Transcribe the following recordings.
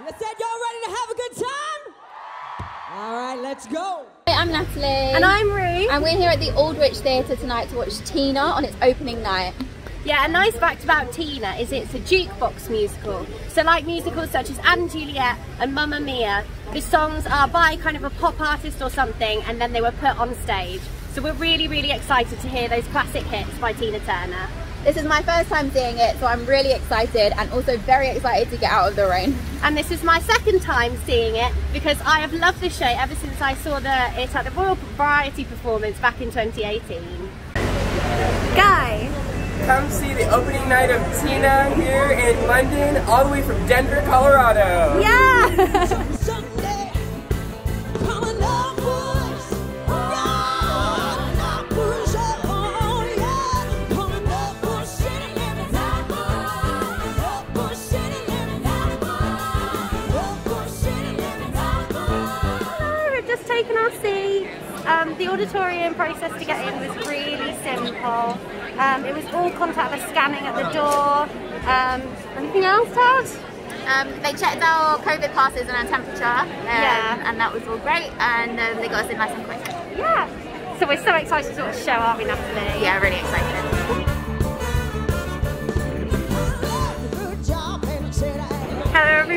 You said y'all ready to have a good time? All right, let's go. I'm Natalie. And I'm Rue. And we're here at the Aldwych Theatre tonight to watch Tina on its opening night. Yeah, a nice fact about Tina is it's a jukebox musical. So like musicals such as Anne and Juliet and Mamma Mia, the songs are by kind of a pop artist or something and then they were put on stage. So we're really, really excited to hear those classic hits by Tina Turner. This is my first time seeing it, so I'm really excited and also very excited to get out of the rain. And this is my second time seeing it because I have loved the show ever since I saw the, it at the Royal Variety Performance back in 2018. Guy! Come see the opening night of Tina here in London, all the way from Denver, Colorado. Yeah! taken our seats. Um, the auditorium process to get in was really simple. Um, it was all contactless scanning at the door. Um, anything else, Tad? Um, they checked our COVID passes and our temperature, um, yeah. and that was all great, and um, they got us in nice and quick. Yeah. So we're so excited to sort of show, aren't we, Natalie? Yeah, really excited.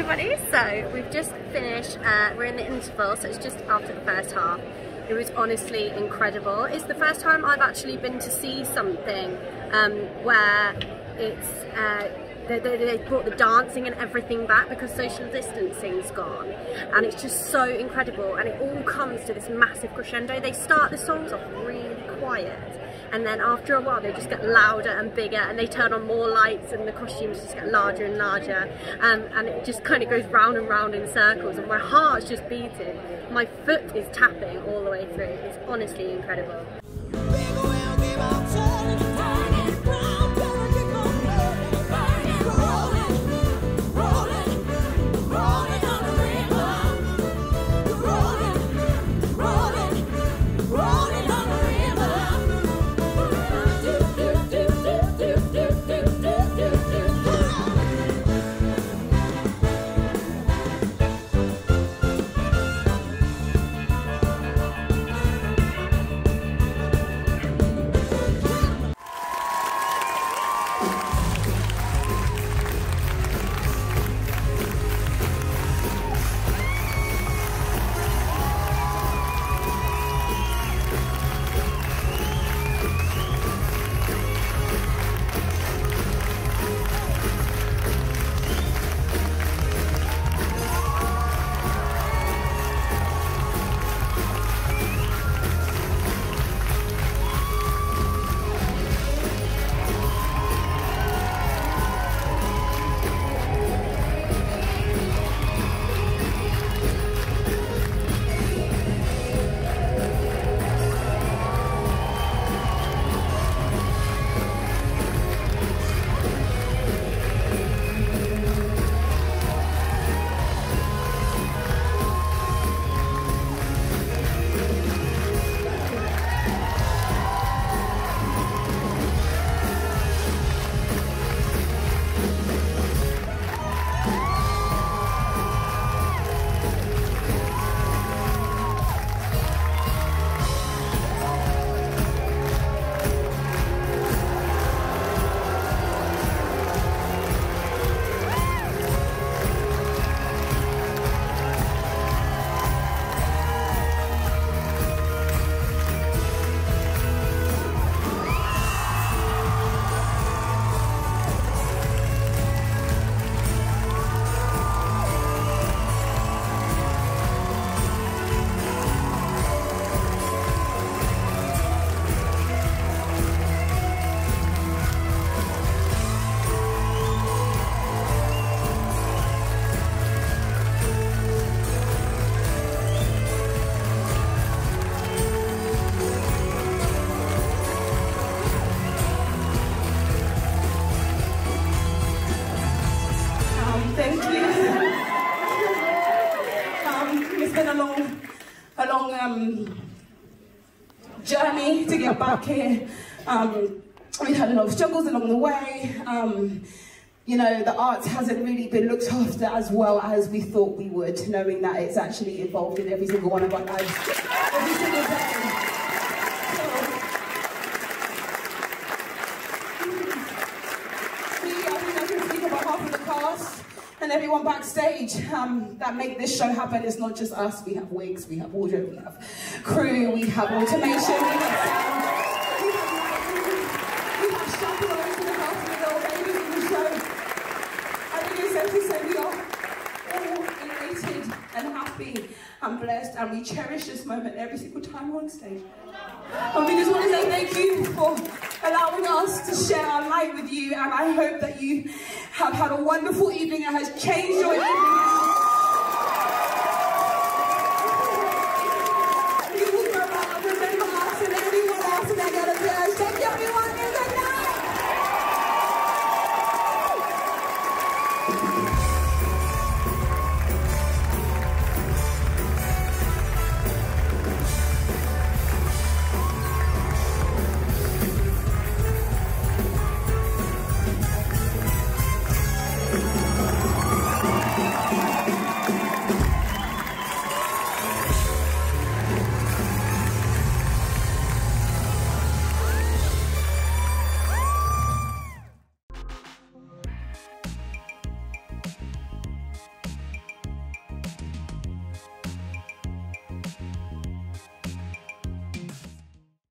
Everybody, so we've just finished, uh, we're in the interval, so it's just after the first half. It was honestly incredible. It's the first time I've actually been to see something um, where it's uh, they, they, they, brought the dancing and everything back because social distancing's gone and it's just so incredible and it all comes to this massive crescendo. They start the songs off really quiet and then after a while they just get louder and bigger and they turn on more lights and the costumes just get larger and larger um, and it just kind of goes round and round in circles and my heart's just beating. My foot is tapping all the way through. It's honestly incredible. Journey to get back here. Um, we had a lot of struggles along the way. Um, you know, the arts hasn't really been looked after as well as we thought we would, knowing that it's actually involved in every single one of our lives, every single day. So, we, I think I can speak on behalf of the cast and everyone backstage um, that make this show happen. It's not just us. We have wigs, we have wardrobe, we have crew, we have automation, we have sound, we have after the little babies in the show. I think to say we are all elated and happy and blessed, and we cherish this moment every single time we're on stage. And we just want to say thank you for allowing us to share our light with you, and I hope that you have had a wonderful evening that has changed your evening.